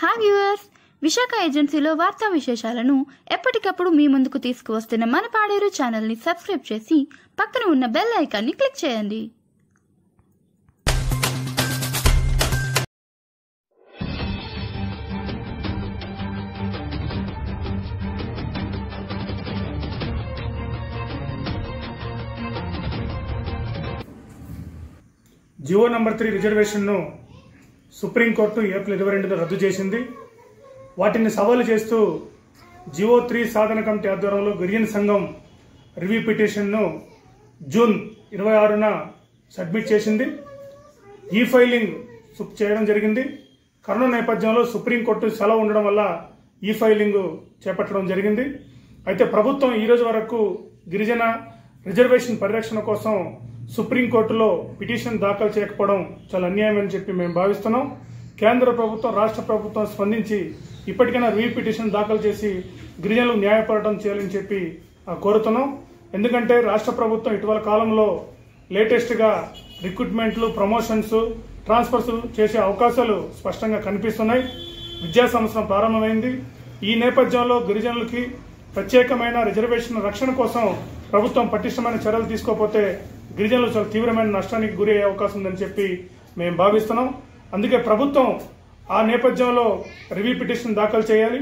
Hi viewers Visakha ఏజెన్సీలో వార్తా విశేషాలను ఎప్పటికప్పుడు మీ ముందుకు తీసుకువస్తున్న మన పాడేరు ఛానల్ని సబ్స్క్రైబ్ చేసి పక్కన ఉన్న బెల్ ఐకాన్ని క్లిక్ చేయండి. జియో నంబర్ త్రీ రిజర్వేషన్ను సుప్రీంకోర్టు ఏప్రిల్ ఇరవై రెండున రద్దు చేసింది. వాటిని సవాలు చేస్తూ జియో త్రీ సాధన కమిటీ ఆధ్వర్యంలో గిరిజన సంఘం రివ్యూ పిటిషన్ను జూన్ ఇరవై ఆరున సబ్మిట్ చేసింది. ఈ ఫైలింగ్ చేయడం జరిగింది. కరోనా నేపథ్యంలో సుప్రీంకోర్టు సెలవు ఉండడం వల్ల ఈ ఫైలింగ్ చేపట్టడం జరిగింది. అయితే ప్రభుత్వం ఈ రోజు వరకు గిరిజన రిజర్వేషన్ పరిరక్షణ కోసం సుప్రీంకోర్టులో పిటిషన్ దాఖలు చేయకపోవడం చాలా అన్యాయమని చెప్పి మేము భావిస్తున్నాం. కేంద్ర ప్రభుత్వం రాష్ట్ర ప్రభుత్వం స్పందించి ఇప్పటికైనా రీ పిటిషన్ దాఖలు చేసి గిరిజనులకు న్యాయపడటం చేయాలని చెప్పి కోరుతున్నాం. ఎందుకంటే రాష్ట్ర ప్రభుత్వం ఇటీవల కాలంలో లేటెస్ట్గా రిక్రూట్మెంట్లు ప్రమోషన్స్ ట్రాన్స్ఫర్స్ చేసే అవకాశాలు స్పష్టంగా కనిపిస్తున్నాయి. విద్యా సంవత్సరం ప్రారంభమైంది. ఈ నేపథ్యంలో గిరిజనులకి ప్రత్యేకమైన రిజర్వేషన్ రక్షణ కోసం ప్రభుత్వం పటిష్టమైన చర్యలు తీసుకోకపోతే గిరిజనులు చాలా తీవ్రమైన నష్టానికి గురి అయ్యే అవకాశం ఉందని చెప్పి మేము భావిస్తున్నాం. అందుకే ప్రభుత్వం ఆ నేపథ్యంలో రివ్యూ పిటిషన్ దాఖలు చేయాలి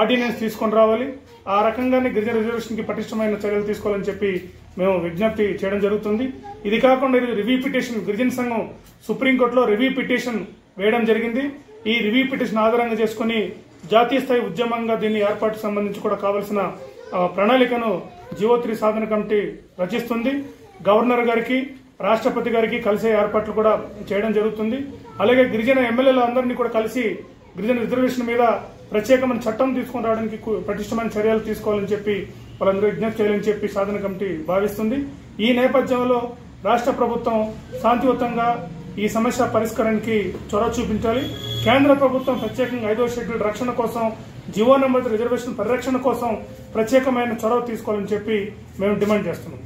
ఆర్డినెన్స్ తీసుకొని రావాలి ఆ రకంగానే గిరిజన రిజర్వేషన్కి పటిష్టమైన చర్యలు తీసుకోవాలని చెప్పి మేము విజ్ఞప్తి చేయడం జరుగుతుంది. ఇది కాకుండా ఇది రివ్యూ పిటిషన్ గిరిజన సంఘం సుప్రీంకోర్టులో రివ్యూ పిటిషన్ వేయడం జరిగింది. ఈ రివ్యూ పిటిషన్ ఆధారంగా చేసుకుని జాతీయ స్థాయి ఉద్యమంగా దీన్ని ఏర్పాటు సంబంధించి కూడా కావలసిన ప్రణాళికను జీవోత్రి సాధన కమిటీ రచిస్తుంది. గవర్నర్ గారికి రాష్ట్రపతి గారికి కలిసే ఏర్పాట్లు కూడా చేయడం జరుగుతుంది. అలాగే గిరిజన ఎమ్మెల్యేలు అందరినీ కూడా కలిసి గిరిజన రిజర్వేషన్ మీద ప్రత్యేకమైన చట్టం తీసుకొని రావడానికి ప్రతిష్టమైన పటిష్టమైన చర్యలు తీసుకోవాలని చెప్పి వాళ్ళందరూ విజ్ఞప్తి చేయాలని చెప్పి సాధన కమిటీ భావిస్తుంది. ఈ నేపథ్యంలో రాష్ట్ర ప్రభుత్వం శాంతియుతంగా ఈ సమస్య పరిష్కారానికి చొరవ చూపించాలి. కేంద్ర ప్రభుత్వం ప్రత్యేకంగా ఐదో షెడ్యూల్ రక్షణ కోసం జీవో నెంబర్ రిజర్వేషన్ పరిరక్షణ కోసం ప్రత్యేకమైన చొరవ తీసుకోవాలని చెప్పి మేము డిమాండ్ చేస్తున్నాం.